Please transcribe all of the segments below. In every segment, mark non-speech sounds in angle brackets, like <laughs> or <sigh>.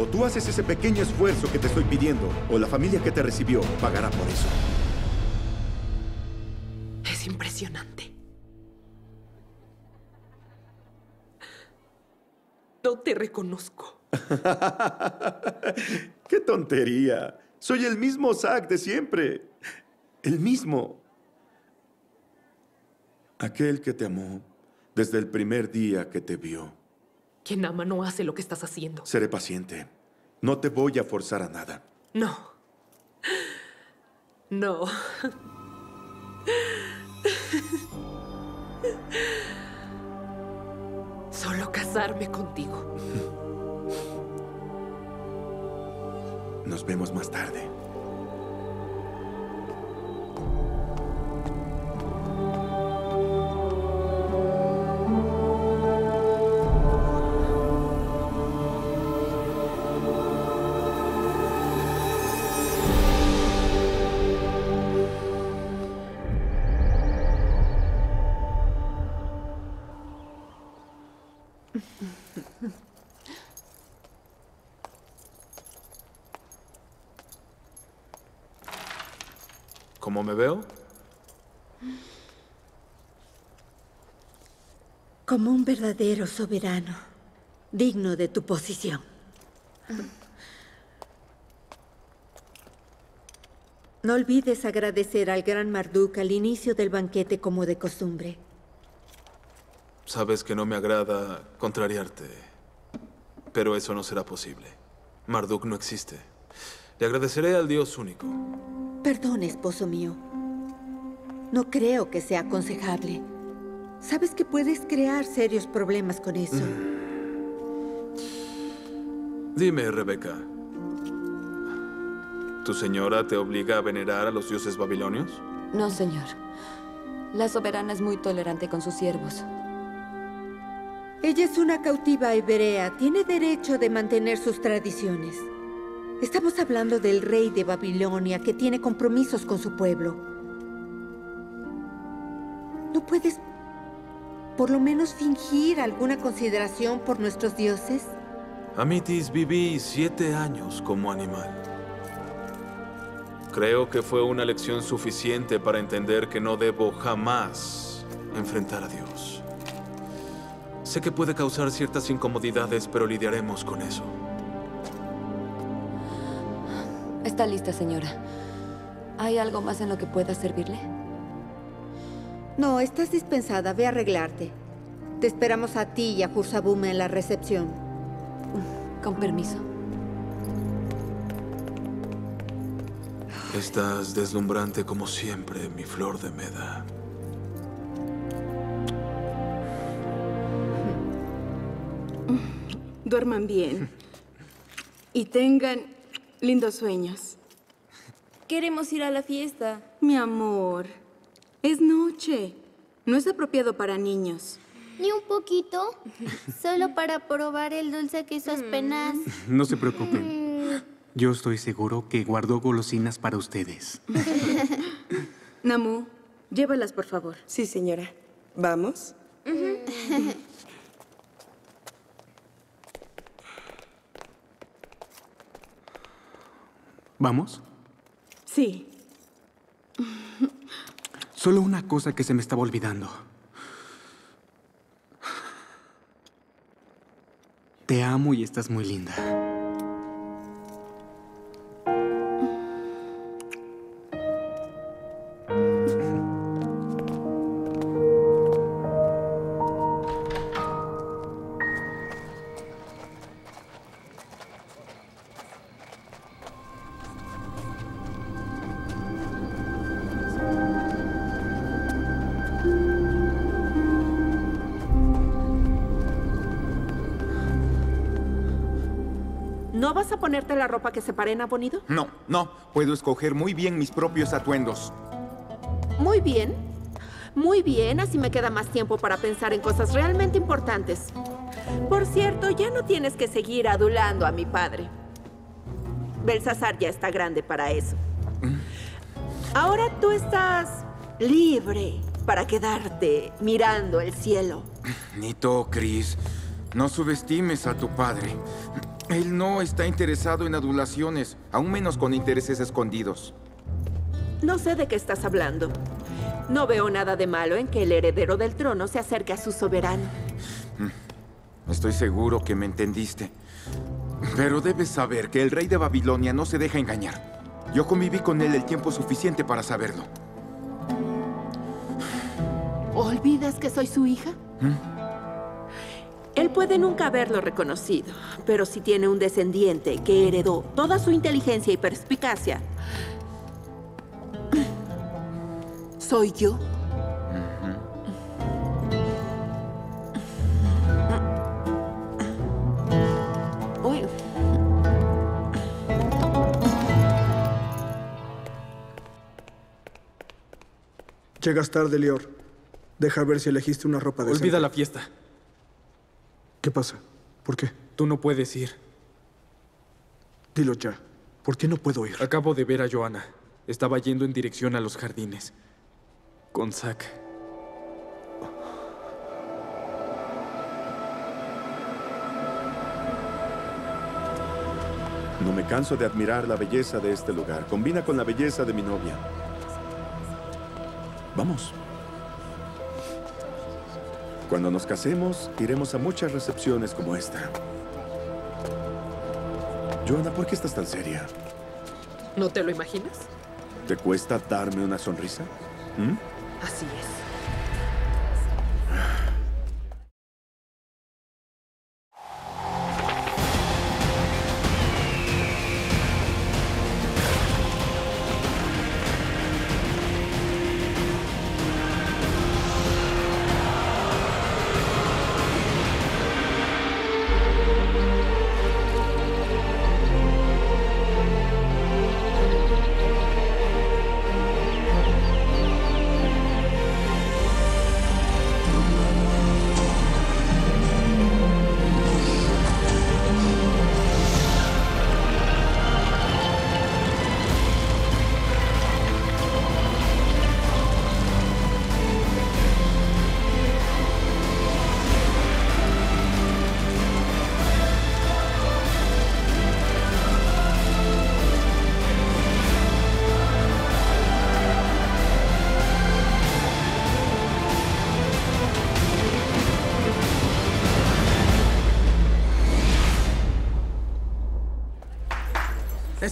O tú haces ese pequeño esfuerzo que te estoy pidiendo, o la familia que te recibió pagará por eso. Es impresionante. No te reconozco. <laughs> ¡Qué tontería! Soy el mismo Zack de siempre. El mismo. Aquel que te amó desde el primer día que te vio. Quien ama no hace lo que estás haciendo. Seré paciente. No te voy a forzar a nada. No. No. Solo casarme contigo. Nos vemos más tarde. ¿Cómo me veo? Como un verdadero soberano, digno de tu posición. No olvides agradecer al gran Marduk al inicio del banquete como de costumbre. Sabes que no me agrada contrariarte, pero eso no será posible. Marduk no existe. Le agradeceré al Dios único. Perdón, esposo mío. No creo que sea aconsejable. Sabes que puedes crear serios problemas con eso. Dime, Rebeca. ¿Tu señora te obliga a venerar a los dioses babilonios? No, señor. La soberana es muy tolerante con sus siervos. Ella es una cautiva hebrea. Tiene derecho de mantener sus tradiciones. Estamos hablando del rey de Babilonia que tiene compromisos con su pueblo. ¿No puedes por lo menos fingir alguna consideración por nuestros dioses? Amitis, viví siete años como animal. Creo que fue una lección suficiente para entender que no debo jamás enfrentar a Dios. Sé que puede causar ciertas incomodidades, pero lidiaremos con eso. Está lista, señora. ¿Hay algo más en lo que pueda servirle? No, estás dispensada. Ve a arreglarte. Te esperamos a ti y a Jursabum en la recepción. Con permiso. Estás deslumbrante como siempre, mi flor de meda. Duerman bien. Y tengan lindos sueños. Queremos ir a la fiesta. Mi amor, es noche. No es apropiado para niños. Ni un poquito. Solo para probar el dulce que hizo penas. No se preocupen. Yo estoy seguro que guardó golosinas para ustedes. <laughs> Namu, llévalas, por favor. Sí, señora. ¿Vamos? <laughs> ¿Vamos? Sí. Solo una cosa que se me estaba olvidando. Te amo y estás muy linda. Ponerte la ropa que se parena bonito? No, no. Puedo escoger muy bien mis propios atuendos. Muy bien. Muy bien, así me queda más tiempo para pensar en cosas realmente importantes. Por cierto, ya no tienes que seguir adulando a mi padre. Belsasar ya está grande para eso. Ahora tú estás libre para quedarte mirando el cielo. Nito, Chris, no subestimes a tu padre. Él no está interesado en adulaciones, aún menos con intereses escondidos. No sé de qué estás hablando. No veo nada de malo en que el heredero del trono se acerque a su soberano. Estoy seguro que me entendiste. Pero debes saber que el rey de Babilonia no se deja engañar. Yo conviví con él el tiempo suficiente para saberlo. ¿Olvidas que soy su hija? Él puede nunca haberlo reconocido, pero si tiene un descendiente que heredó toda su inteligencia y perspicacia, soy yo. Uy. Llegas tarde, Lior. Deja ver si elegiste una ropa decente. Olvida la fiesta. ¿Qué pasa? ¿Por qué? Tú no puedes ir. Dilo ya. ¿Por qué no puedo ir? Acabo de ver a Joana. Estaba yendo en dirección a los jardines. Con Zack. No me canso de admirar la belleza de este lugar. Combina con la belleza de mi novia. Vamos. Cuando nos casemos, iremos a muchas recepciones como esta. Joana, ¿por qué estás tan seria? ¿No te lo imaginas? ¿Te cuesta darme una sonrisa? ¿Mm? Así es.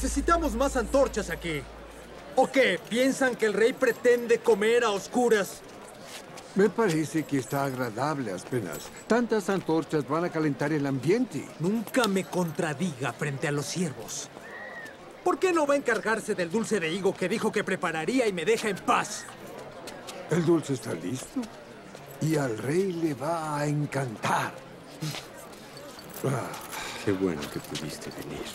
Necesitamos más antorchas aquí. ¿O qué? ¿Piensan que el rey pretende comer a oscuras? Me parece que está agradable apenas. Tantas antorchas van a calentar el ambiente. Nunca me contradiga frente a los siervos. ¿Por qué no va a encargarse del dulce de higo que dijo que prepararía y me deja en paz? El dulce está listo. Y al rey le va a encantar. Ah, qué bueno que pudiste venir.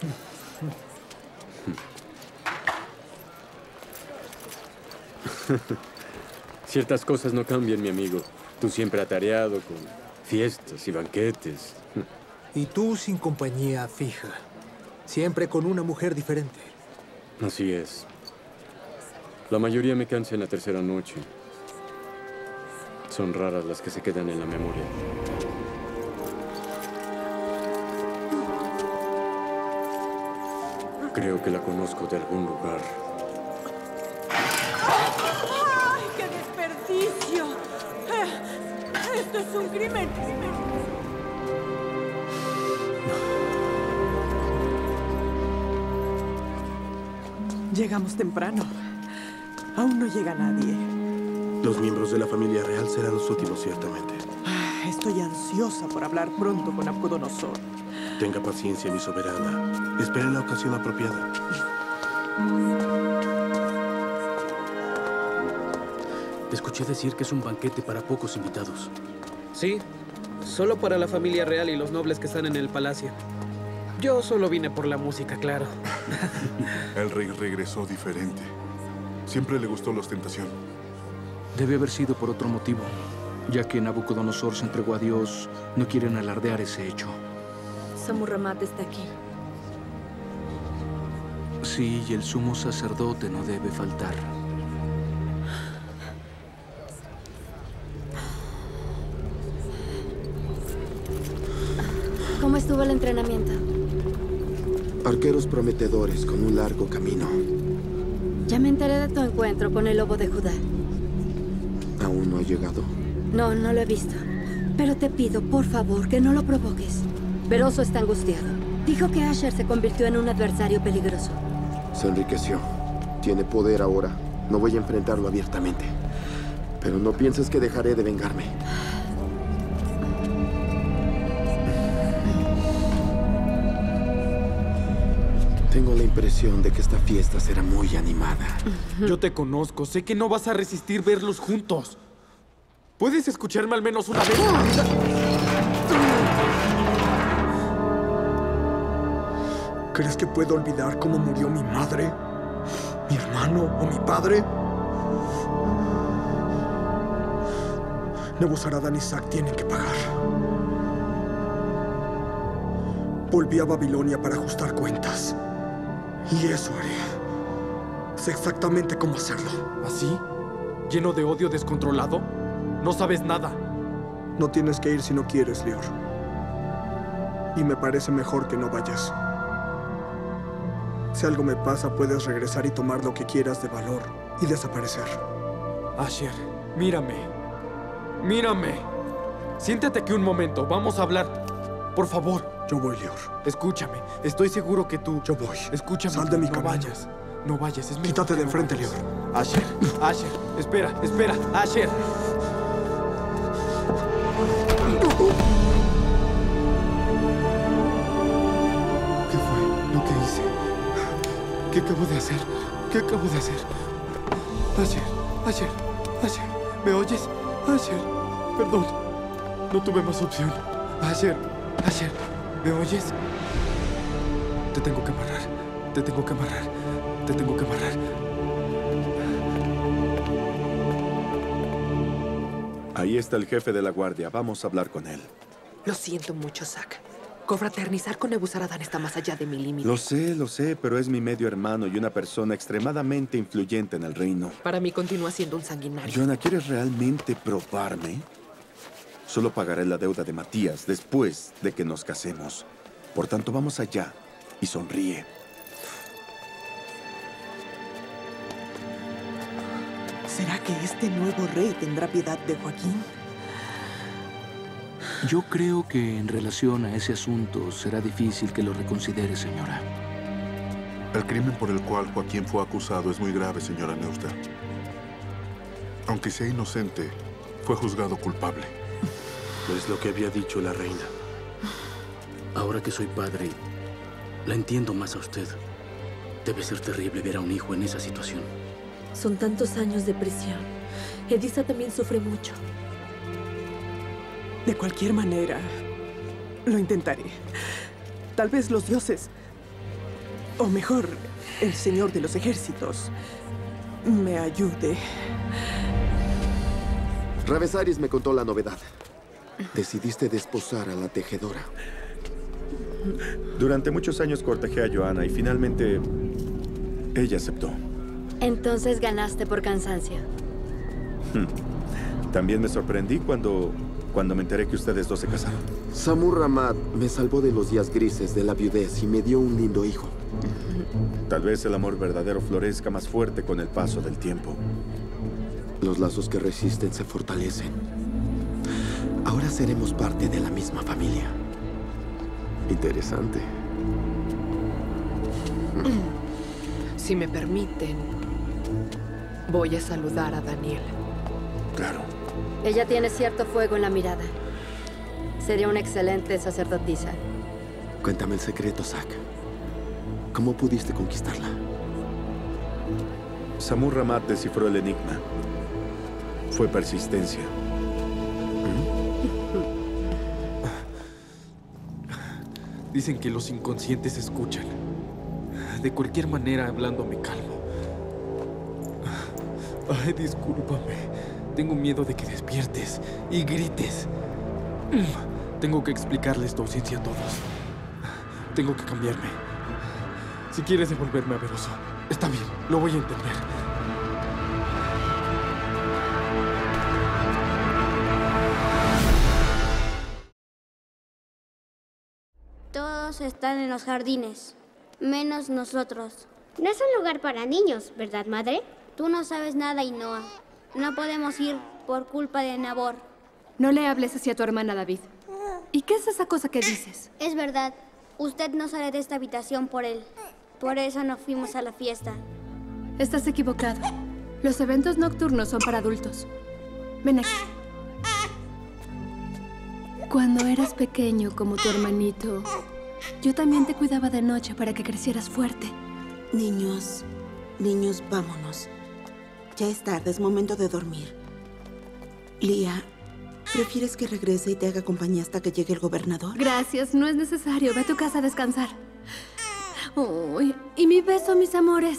<laughs> Ciertas cosas no cambian, mi amigo. Tú siempre atareado con fiestas y banquetes. Y tú sin compañía fija. Siempre con una mujer diferente. Así es. La mayoría me cansa en la tercera noche. Son raras las que se quedan en la memoria. Creo que la conozco de algún lugar. ¡Ay, qué desperdicio! Eh, Esto es un crimen. Llegamos temprano. Aún no llega nadie. Los miembros de la familia real serán los últimos, ciertamente. Ah, Estoy ansiosa por hablar pronto con Nabucodonosor. Tenga paciencia, mi soberana. Espere la ocasión apropiada. Escuché decir que es un banquete para pocos invitados. Sí, solo para la familia real y los nobles que están en el palacio. Yo solo vine por la música, claro. <laughs> El rey regresó diferente. Siempre le gustó la ostentación. Debe haber sido por otro motivo. Ya que Nabucodonosor se entregó a Dios, no quieren alardear ese hecho. Está aquí. Sí, y el sumo sacerdote no debe faltar. estuvo el entrenamiento? Arqueros prometedores con un largo camino. Ya me enteré de tu encuentro con el lobo de Judá. Aún no ha llegado. No, no lo he visto. Pero te pido, por favor, que no lo provoques. Veroso está angustiado. Dijo que Asher se convirtió en un adversario peligroso. Se enriqueció. Tiene poder ahora. No voy a enfrentarlo abiertamente. Pero no pienses que dejaré de vengarme. Tengo la impresión de que esta fiesta será muy animada. Yo te conozco, sé que no vas a resistir verlos juntos. ¿Puedes escucharme al menos una vez? ¿Crees que puedo olvidar cómo murió mi madre? ¿Mi hermano o mi padre? Nebuzaradan y Isaac tienen que pagar. Volví a Babilonia para ajustar cuentas. Y eso haré. Sé exactamente cómo hacerlo. ¿Así? ¿Lleno de odio descontrolado? No sabes nada. No tienes que ir si no quieres, Lior. Y me parece mejor que no vayas. Si algo me pasa, puedes regresar y tomar lo que quieras de valor y desaparecer. Asher, mírame. Mírame. Siéntate aquí un momento. Vamos a hablar. Por favor. Yo voy, Lior. Escúchame. Estoy seguro que tú... Yo voy. Escúchame. Sal de mi no camino. vayas. No vayas. Es Quítate de no enfrente, vayas. Lior. Asher. Asher. Espera, espera. Asher. ¿Qué acabo de hacer? ¿Qué acabo de hacer? Asher, Asher, Asher, ¿me oyes? Asher, perdón. No tuve más opción. Asher, Asher, ¿me oyes? Te tengo que amarrar. Te tengo que amarrar. Te tengo que amarrar. Ahí está el jefe de la guardia. Vamos a hablar con él. Lo siento mucho, Zack. Confraternizar con Nebuzaradan está más allá de mi límite. Lo sé, lo sé, pero es mi medio hermano y una persona extremadamente influyente en el reino. Para mí continúa siendo un sanguinario. Joana, ¿quieres realmente probarme? Solo pagaré la deuda de Matías después de que nos casemos. Por tanto, vamos allá y sonríe. ¿Será que este nuevo rey tendrá piedad de Joaquín? Yo creo que en relación a ese asunto será difícil que lo reconsidere, señora. El crimen por el cual Joaquín fue acusado es muy grave, señora Neusta. Aunque sea inocente, fue juzgado culpable. Es lo que había dicho la reina. Ahora que soy padre, la entiendo más a usted. Debe ser terrible ver a un hijo en esa situación. Son tantos años de prisión. Edisa también sufre mucho. De cualquier manera, lo intentaré. Tal vez los dioses, o mejor, el señor de los ejércitos, me ayude. Ravesaris me contó la novedad. Decidiste desposar a la tejedora. Durante muchos años cortejé a Joana y finalmente ella aceptó. Entonces ganaste por cansancio. También me sorprendí cuando, cuando me enteré que ustedes dos se casaron. Samur Ramat me salvó de los días grises de la viudez y me dio un lindo hijo. Tal vez el amor verdadero florezca más fuerte con el paso del tiempo. Los lazos que resisten se fortalecen. Ahora seremos parte de la misma familia. Interesante. <clears throat> Si me permiten, voy a saludar a Daniel. Claro. Ella tiene cierto fuego en la mirada. Sería una excelente sacerdotisa. Cuéntame el secreto, Zack. ¿Cómo pudiste conquistarla? Samur Ramat descifró el enigma. Fue persistencia. <laughs> Dicen que los inconscientes escuchan. De cualquier manera, hablando me calmo. Ay, discúlpame. Tengo miedo de que despiertes y grites. Tengo que explicarles tu ausencia a todos. Tengo que cambiarme. Si quieres devolverme a Veroso, está bien, lo voy a entender. Todos están en los jardines, menos nosotros. No es un lugar para niños, ¿verdad, madre? Tú no sabes nada, Inoa. No podemos ir por culpa de Nabor. No le hables así a tu hermana, David. ¿Y qué es esa cosa que dices? Es verdad. Usted no sale de esta habitación por él. Por eso no fuimos a la fiesta. Estás equivocado. Los eventos nocturnos son para adultos. Ven aquí. Cuando eras pequeño como tu hermanito, yo también te cuidaba de noche para que crecieras fuerte. Niños, niños, vámonos. Ya es tarde, es momento de dormir. Lía, ¿prefieres que regrese y te haga compañía hasta que llegue el gobernador? Gracias, no es necesario. Ve a tu casa a descansar. Y mi beso, mis amores.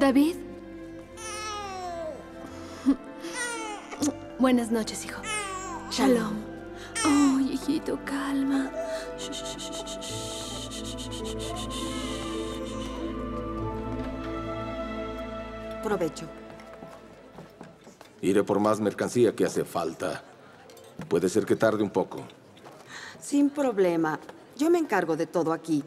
David. Buenas noches, hijo. Shalom. Oh, hijito, calma. Provecho. Iré por más mercancía que hace falta. Puede ser que tarde un poco. Sin problema. Yo me encargo de todo aquí.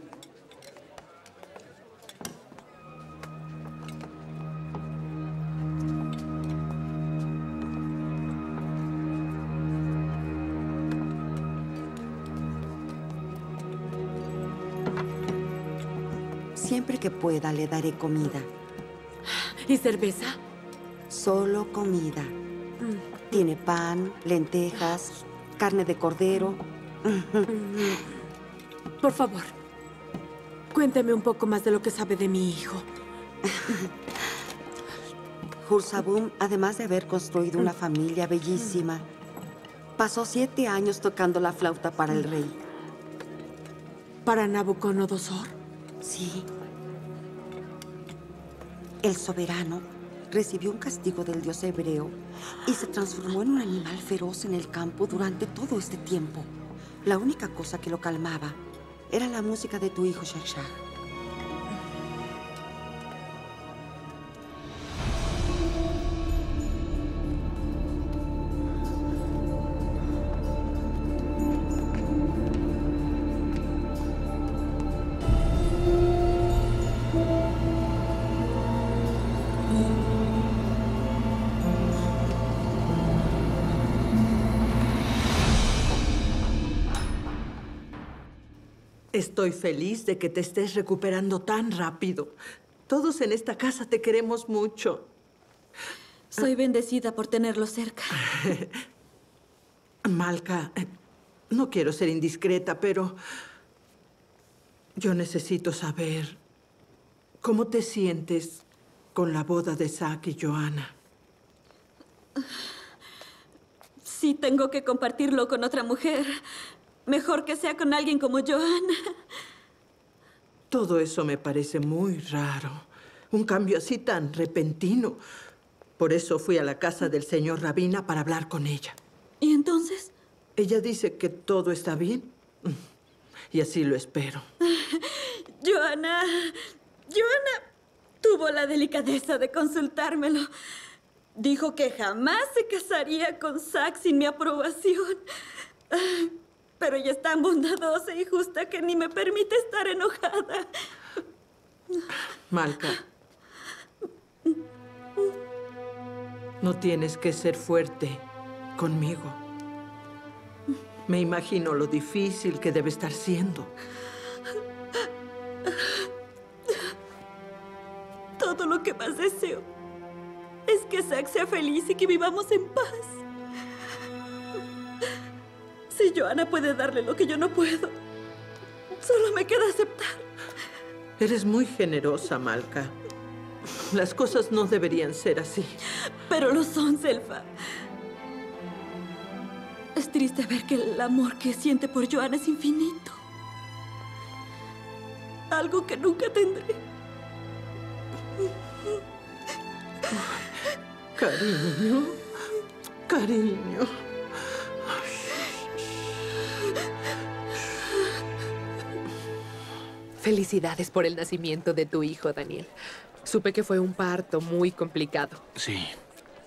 Siempre que pueda le daré comida. ¿Y cerveza? Solo comida. Tiene pan, lentejas, carne de cordero. Por favor, cuénteme un poco más de lo que sabe de mi hijo. Hursabum, además de haber construido una familia bellísima, pasó siete años tocando la flauta para el rey. ¿Para Nabucodonosor? Sí. El soberano recibió un castigo del dios hebreo y se transformó en un animal feroz en el campo durante todo este tiempo. La única cosa que lo calmaba era la música de tu hijo Shashag. Estoy feliz de que te estés recuperando tan rápido. Todos en esta casa te queremos mucho. Soy bendecida por tenerlo cerca. <laughs> Malca, no quiero ser indiscreta, pero yo necesito saber cómo te sientes con la boda de Zack y Joanna. Si tengo que compartirlo con otra mujer, mejor que sea con alguien como Joanna. Todo eso me parece muy raro. Un cambio así tan repentino. Por eso fui a la casa del señor Rabina para hablar con ella. ¿Y entonces? Ella dice que todo está bien. Y así lo espero. <laughs> Joana, Joana tuvo la delicadeza de consultármelo. Dijo que jamás se casaría con Zack sin mi aprobación. Pero ella es tan bondadosa y justa que ni me permite estar enojada. Malca. No tienes que ser fuerte conmigo. Me imagino lo difícil que debe estar siendo. Todo lo que más deseo es que Zack sea feliz y que vivamos en paz. Si Joana puede darle lo que yo no puedo, solo me queda aceptar. Eres muy generosa, Malca. Las cosas no deberían ser así. Pero lo son, Selfa. Es triste ver que el amor que siente por Joana es infinito. Algo que nunca tendré. Cariño. Cariño. Felicidades por el nacimiento de tu hijo, Daniel. Supe que fue un parto muy complicado. Sí,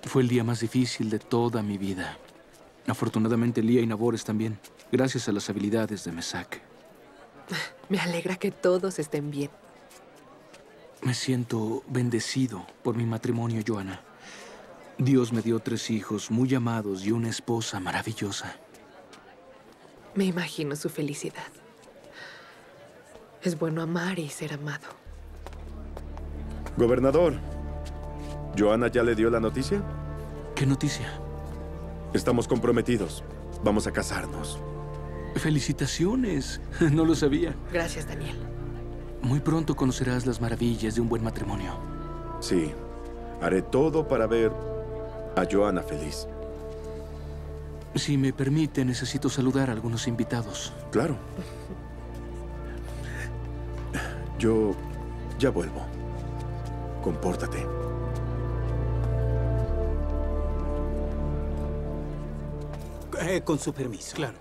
fue el día más difícil de toda mi vida. Afortunadamente, Lía y Nabor están bien. gracias a las habilidades de Mesak. <laughs> Me alegra que todos estén bien. Me siento bendecido por mi matrimonio, Joana. Dios me dio tres hijos muy amados y una esposa maravillosa. Me imagino su felicidad. Es bueno amar y ser amado. Gobernador, ¿Joana ya le dio la noticia? ¿Qué noticia? Estamos comprometidos. Vamos a casarnos. Felicitaciones. <laughs> No lo sabía. Gracias, Daniel. Muy pronto conocerás las maravillas de un buen matrimonio. Sí. Haré todo para ver a Joana feliz. Si me permite, necesito saludar a algunos invitados. Claro. Yo ya vuelvo. Compórtate. Eh, con su permiso. Claro.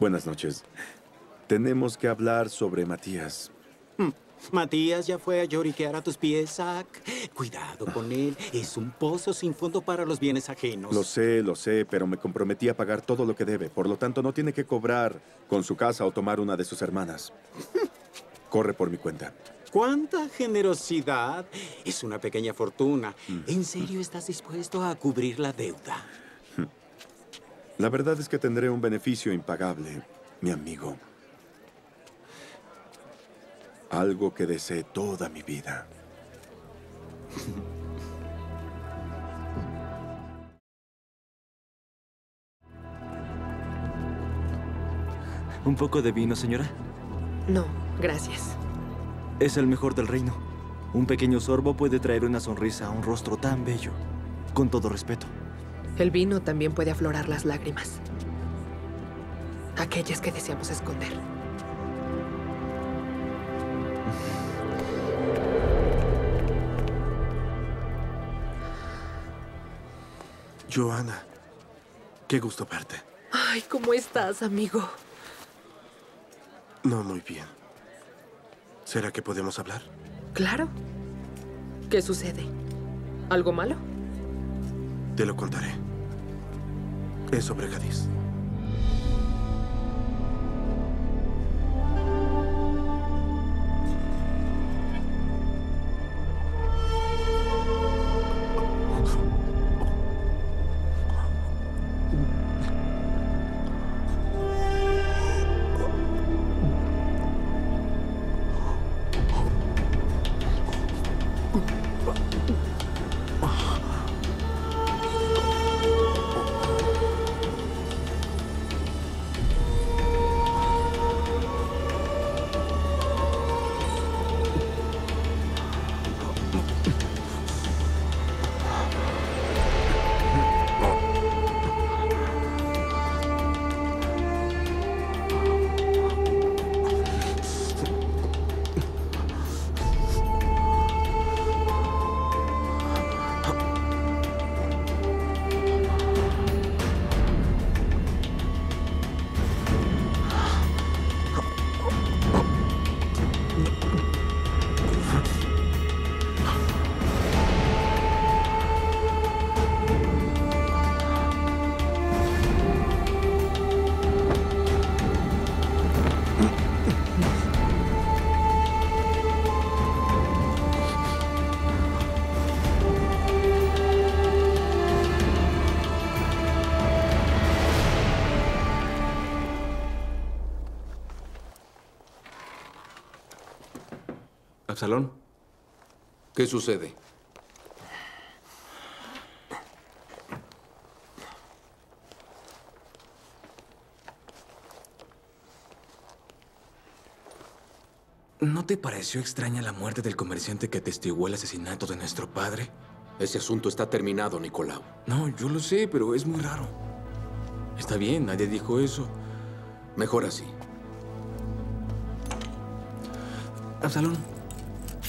Buenas noches. Tenemos que hablar sobre Matías. Hmm. Matías ya fue a lloriquear a tus pies, Zack. Cuidado con él. Es un pozo sin fondo para los bienes ajenos. Lo sé, lo sé, pero me comprometí a pagar todo lo que debe. Por lo tanto, no tiene que cobrar con su casa o tomar una de sus hermanas. Corre por mi cuenta. ¡Cuánta generosidad! Es una pequeña fortuna. Mm. ¿En serio estás dispuesto a cubrir la deuda? La verdad es que tendré un beneficio impagable, mi amigo. Algo que deseé toda mi vida. <laughs> ¿Un poco de vino, señora? No, gracias. Es el mejor del reino. Un pequeño sorbo puede traer una sonrisa a un rostro tan bello. Con todo respeto. El vino también puede aflorar las lágrimas. Aquellas que deseamos esconder. Joana, qué gusto verte. Ay, ¿cómo estás, amigo? No muy bien. ¿Será que podemos hablar? Claro. ¿Qué sucede? ¿Algo malo? Te lo contaré. Es sobre Gadis. Absalón. ¿Qué sucede? ¿No te pareció extraña la muerte del comerciante que atestiguó el asesinato de nuestro padre? Ese asunto está terminado, Nicolau. No, yo lo sé, pero es muy raro. Está bien, nadie dijo eso. Mejor así. Absalón.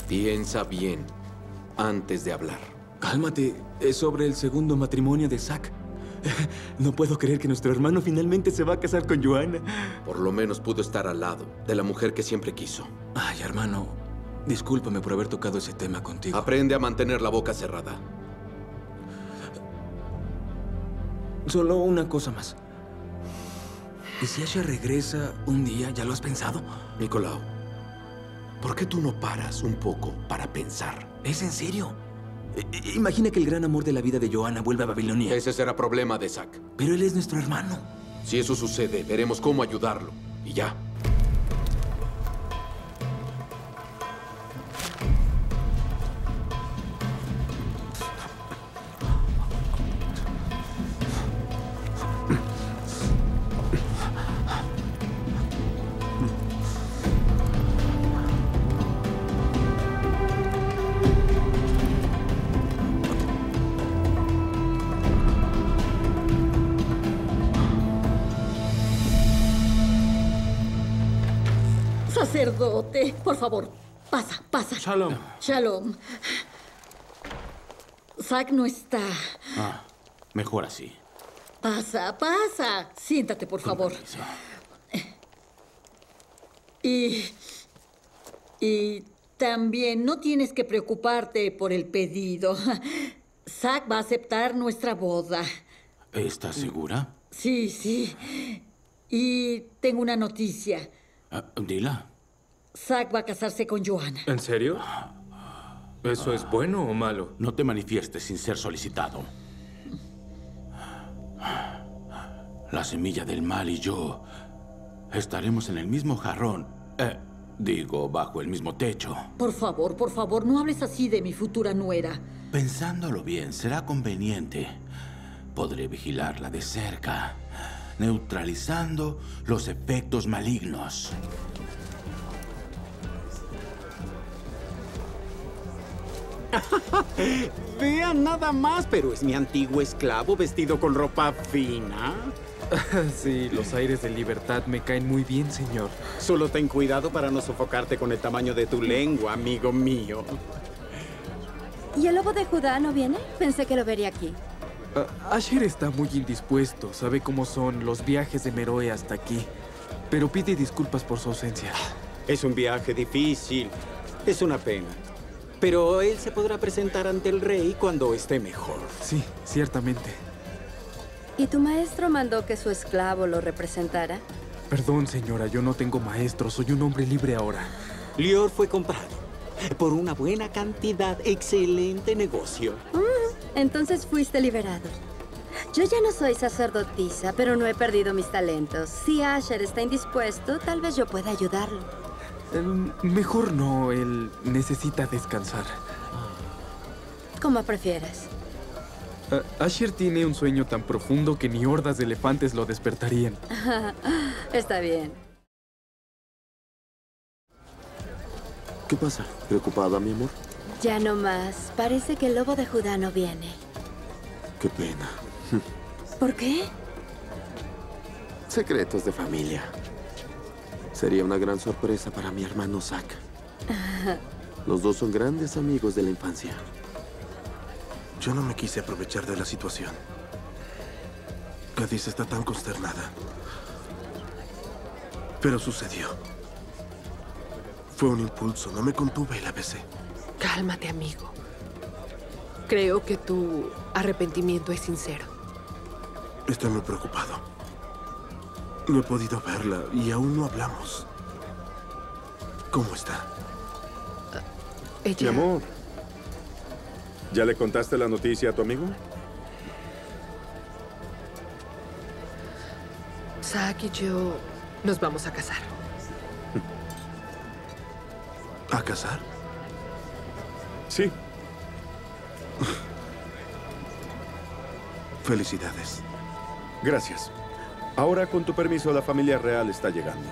Piensa bien antes de hablar. Cálmate, es sobre el segundo matrimonio de Zack. <laughs> No puedo creer que nuestro hermano finalmente se va a casar con Joana. Por lo menos pudo estar al lado de la mujer que siempre quiso. Ay, hermano, discúlpame por haber tocado ese tema contigo. Aprende a mantener la boca cerrada. Solo una cosa más. ¿Y si Asher regresa un día? ¿Ya lo has pensado? Nicolau, ¿por qué tú no paras un poco para pensar? ¿Es en serio? I- Imagina que el gran amor de la vida de Johanna vuelve a Babilonia. Ese será problema de Zack. Pero él es nuestro hermano. Si eso sucede, veremos cómo ayudarlo. Y ya. Shalom. Shalom. Zack no está. Ah, mejor así. Pasa, pasa. Siéntate, por favor. Y. Y también no tienes que preocuparte por el pedido. Zack va a aceptar nuestra boda. ¿Estás segura? Sí, sí. Y tengo una noticia. Ah, dila. Zack va a casarse con Johanna. ¿En serio? ¿Eso es bueno o malo? No te manifiestes sin ser solicitado. La semilla del mal y yo estaremos en el mismo jarrón. Eh, digo, bajo el mismo techo. Por favor, por favor, no hables así de mi futura nuera. Pensándolo bien, será conveniente. Podré vigilarla de cerca, neutralizando los efectos malignos. <laughs> Vean nada más, pero es mi antiguo esclavo vestido con ropa fina. <laughs> sí, los aires de libertad me caen muy bien, señor. Solo ten cuidado para no sofocarte con el tamaño de tu lengua, amigo mío. ¿Y el lobo de Judá no viene? Pensé que lo vería aquí. Ah, Asher está muy indispuesto. Sabe cómo son los viajes de Meroe hasta aquí. Pero pide disculpas por su ausencia. Es un viaje difícil. Es una pena. Pero él se podrá presentar ante el rey cuando esté mejor. Sí, ciertamente. ¿Y tu maestro mandó que su esclavo lo representara? Perdón, señora, yo no tengo maestro. Soy un hombre libre ahora. Lior fue comprado por una buena cantidad. Excelente negocio. Mm, entonces fuiste liberado. Yo ya no soy sacerdotisa, pero no he perdido mis talentos. Si Asher está indispuesto, tal vez yo pueda ayudarlo. Mejor no, él necesita descansar. Como prefieras. Ah, Asher tiene un sueño tan profundo que ni hordas de elefantes lo despertarían. <laughs> está bien. ¿Qué pasa? ¿Preocupada, mi amor? Ya no más. Parece que el lobo de Judá no viene. Qué pena. ¿Por qué? Secretos de familia. Sería una gran sorpresa para mi hermano Zack. <laughs> Los dos son grandes amigos de la infancia. Yo no me quise aprovechar de la situación. Cadiz está tan consternada. Pero sucedió. Fue un impulso, no me contuve y la besé. Cálmate, amigo. Creo que tu arrepentimiento es sincero. Estoy muy preocupado. No he podido verla y aún no hablamos. ¿Cómo está? Ella... Mi amor, ¿ya le contaste la noticia a tu amigo? Zack y yo nos vamos a casar. ¿A casar? Sí. Felicidades. Gracias. Ahora, con tu permiso, la familia real está llegando.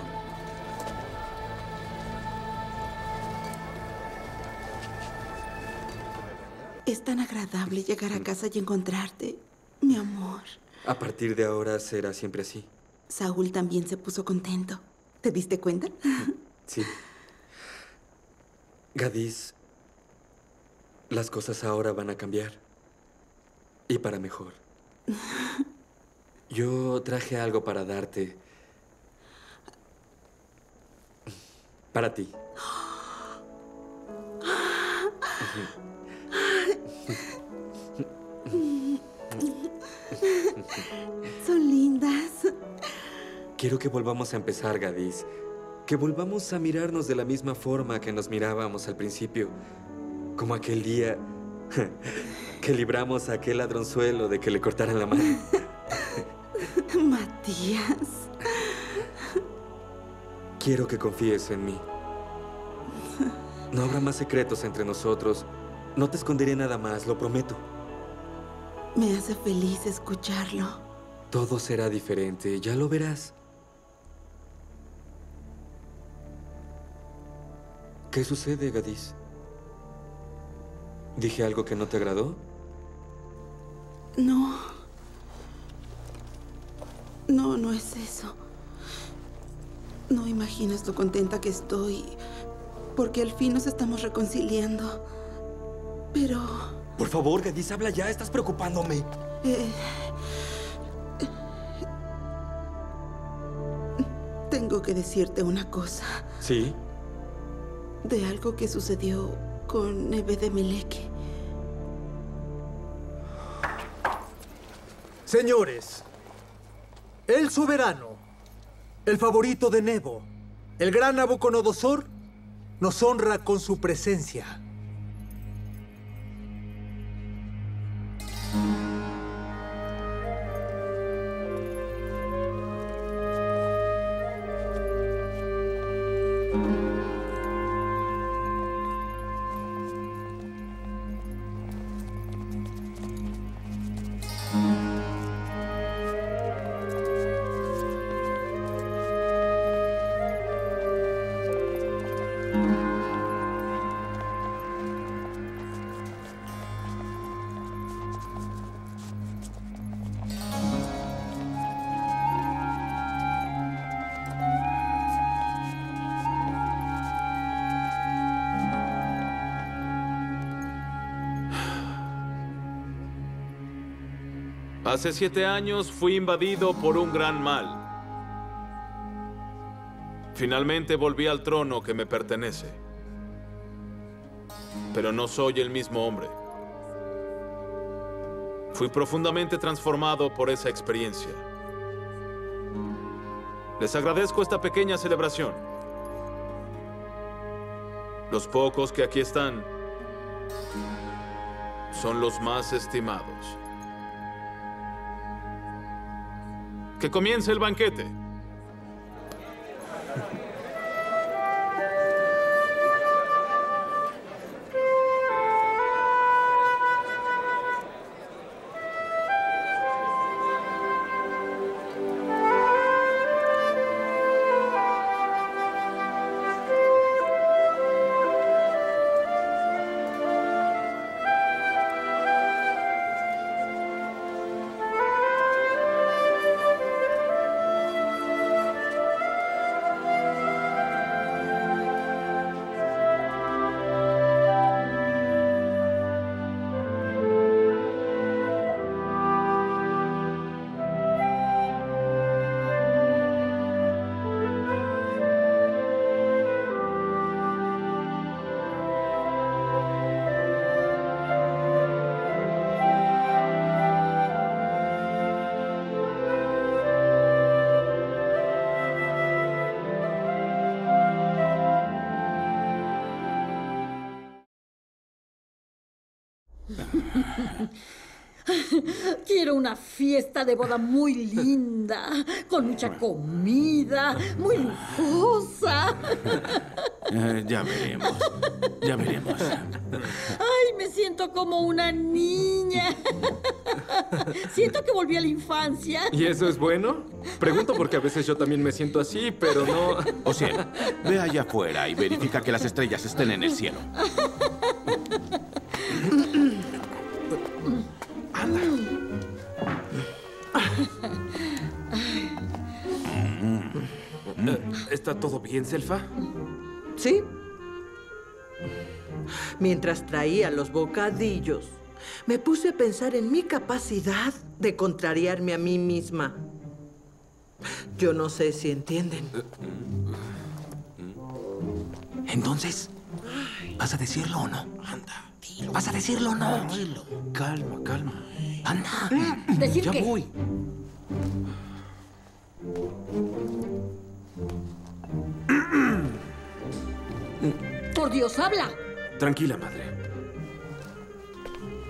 Es tan agradable llegar a casa y encontrarte, mi amor. A partir de ahora será siempre así. Saúl también se puso contento. ¿Te diste cuenta? <laughs> Sí. Gadis, las cosas ahora van a cambiar. Y para mejor. <laughs> Yo traje algo para darte. Para ti. Son lindas. Quiero que volvamos a empezar, Gadis. Que volvamos a mirarnos de la misma forma que nos mirábamos al principio. Como aquel día <laughs> que libramos a aquel ladronzuelo de que le cortaran la mano. <laughs> Matías. Quiero que confíes en mí. No habrá más secretos entre nosotros. No te esconderé nada más, lo prometo. Me hace feliz escucharlo. Todo será diferente, ya lo verás. ¿Qué sucede, Gadis? ¿Dije algo que no te agradó? No. No, no es eso. No imaginas lo contenta que estoy. Porque al fin nos estamos reconciliando. Pero... Por favor, Gadis, habla ya. Estás preocupándome. eh, tengo que decirte una cosa. ¿Sí? De algo que sucedió con Neve de Meleke. Señores, el soberano, el favorito de Nebo, el gran Nabucodonosor, nos honra con su presencia. Hace siete años fui invadido por un gran mal. Finalmente volví al trono que me pertenece. Pero no soy el mismo hombre. Fui profundamente transformado por esa experiencia. Les agradezco esta pequeña celebración. Los pocos que aquí están son los más estimados. Que comience el banquete. Quiero una fiesta de boda muy linda, con mucha comida, muy lujosa. Eh, ya veremos. Ya veremos. Ay, me siento como una niña. Siento que volví a la infancia. ¿Y eso es bueno? Pregunto porque a veces yo también me siento así, pero no... O sea, ve allá afuera y verifica que las estrellas estén en el cielo. Bien, Selfa? ¿Sí? Mientras traía los bocadillos, me puse a pensar en mi capacidad de contrariarme a mí misma. Yo no sé si entienden. Entonces, ¿vas a decirlo o no? Anda. ¿Vas a decirlo o no? Calma, calma. Anda. ¿Decir ya qué? voy. Por Dios, habla. Tranquila, madre.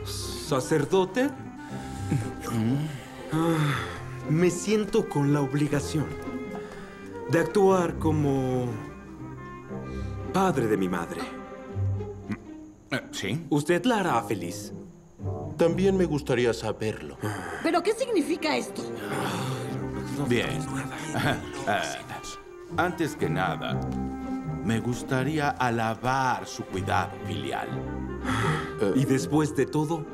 ¿Sacerdote? Ah, me siento con la obligación de actuar como padre de mi madre. ¿Sí? Usted la hará feliz. También me gustaría saberlo. ¿Pero qué significa esto? Bien. <laughs> Ah, antes que nada, me gustaría alabar su cuidado filial. <gasps> Y después de todo,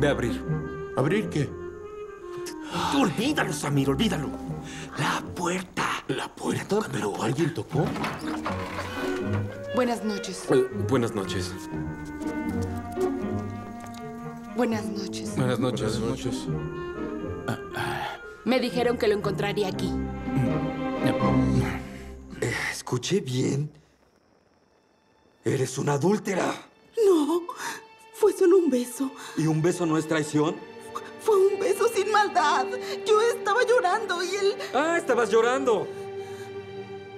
ve a abrir. ¿Abrir qué? Olvídalo, Samir, olvídalo. La puerta. La puerta, pero alguien tocó. Buenas noches. Eh, buenas noches. Buenas noches. Buenas noches. Buenas noches. Me dijeron que lo encontraría aquí. Eh, Escuché bien. Eres una adúltera. No, fue solo un beso. ¿Y un beso no es traición? Fue un beso sin maldad. Yo estaba llorando y él... Ah, estabas llorando.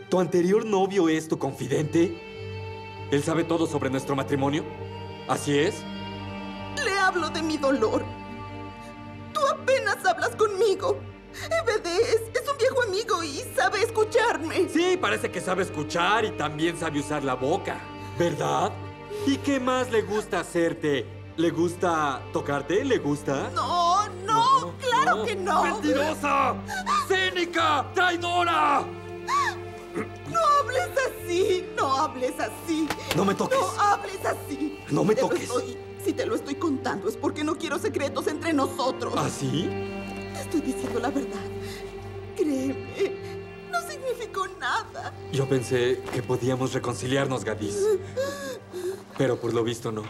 ¿Tu anterior novio es tu confidente? ¿Él sabe todo sobre nuestro matrimonio? ¿Así es? Le hablo de mi dolor. Tú apenas hablas conmigo. EBD es, es un viejo amigo y sabe escucharme. Sí, parece que sabe escuchar y también sabe usar la boca. ¿Verdad? ¿Y qué más le gusta hacerte? ¿Le gusta tocarte? ¿Le gusta? No, no, claro que no. ¡Mentirosa! ¡Cínica! ¡Traidora! No hables así, no hables así. No me toques. No hables así. No me toques. estoy- si te lo estoy contando es porque no quiero secretos entre nosotros. ¿Ah, sí? Te estoy diciendo la verdad. Créeme, no significó nada. Yo pensé que podíamos reconciliarnos, Gadis. Pero por lo visto no.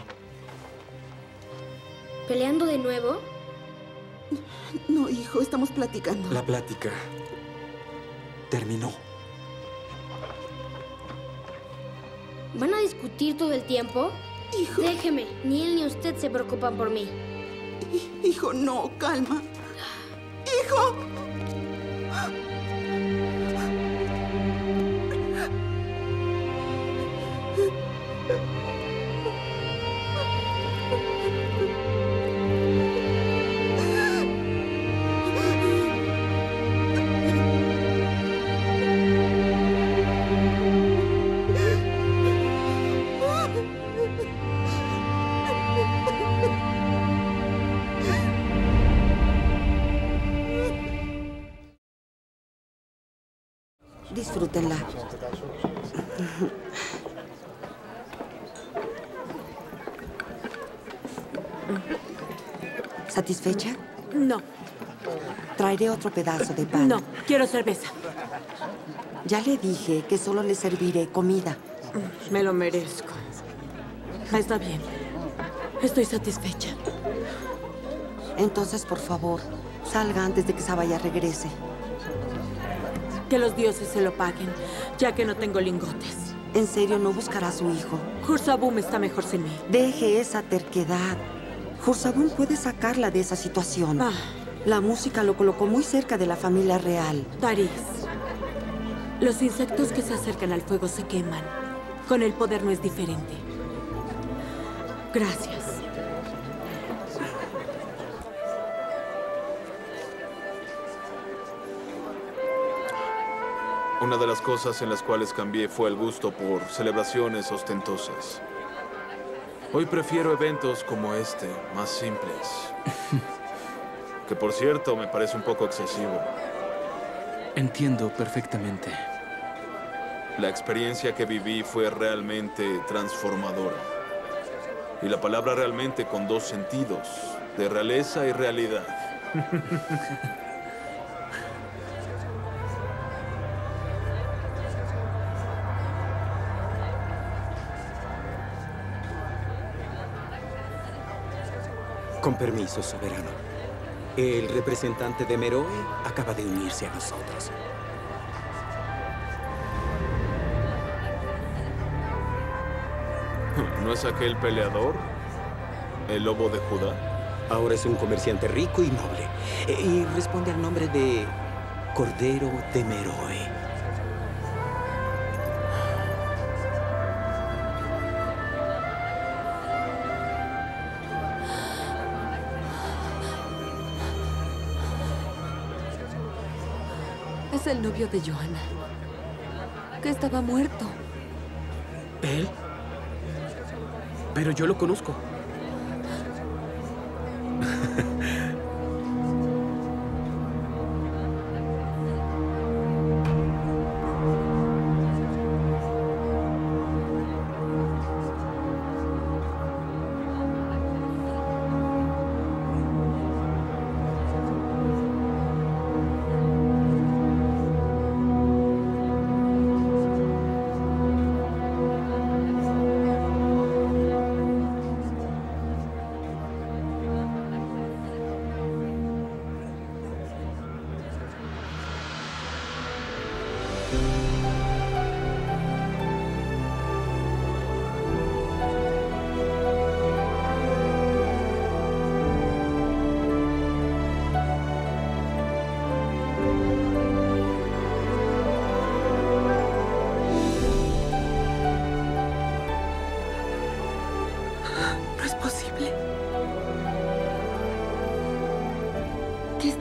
¿Peleando de nuevo? No, hijo, estamos platicando. La plática terminó. ¿Van a discutir todo el tiempo? Hijo. Déjeme, ni él ni usted se preocupan por mí. Hijo, no, calma. Hijo. ¿Satisfecha? No, Traeré otro pedazo de pan. no, quiero cerveza. Ya le dije que solo le serviré comida. Me lo merezco. Está bien. Estoy satisfecha. Entonces, por favor, salga antes de que Sabaya regrese. Que los dioses se lo paguen, ya que no tengo lingotes. ¿En serio no buscará a su hijo? Hursabum está mejor sin mí. Deje esa terquedad. Hursabun puede sacarla de esa situación. La música lo colocó muy cerca de la familia real. Taris, los insectos que se acercan al fuego se queman. Con el poder no es diferente. Gracias. Una de las cosas en las cuales cambié fue el gusto por celebraciones ostentosas. Hoy prefiero eventos como este, más simples. <laughs> Que por cierto me parece un poco excesivo. Entiendo perfectamente. La experiencia que viví fue realmente transformadora. Y la palabra realmente con dos sentidos, de realeza y realidad. <laughs> Con permiso, soberano. El representante de Meroe acaba de unirse a nosotros. ¿No es aquel peleador? ¿El lobo de Judá? Ahora es un comerciante rico y noble. Eh, Y responde al nombre de Cordero de Meroe. El novio de Johanna. Que estaba muerto. ¿Él? Pero yo lo conozco.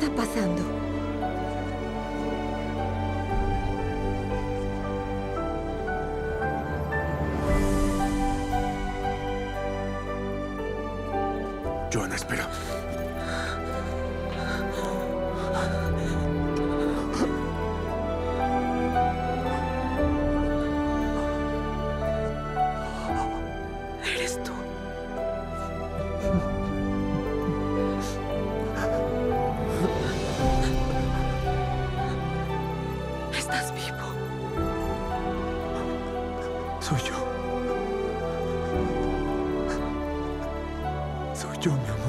Está pasando? Soy yo, mi amor.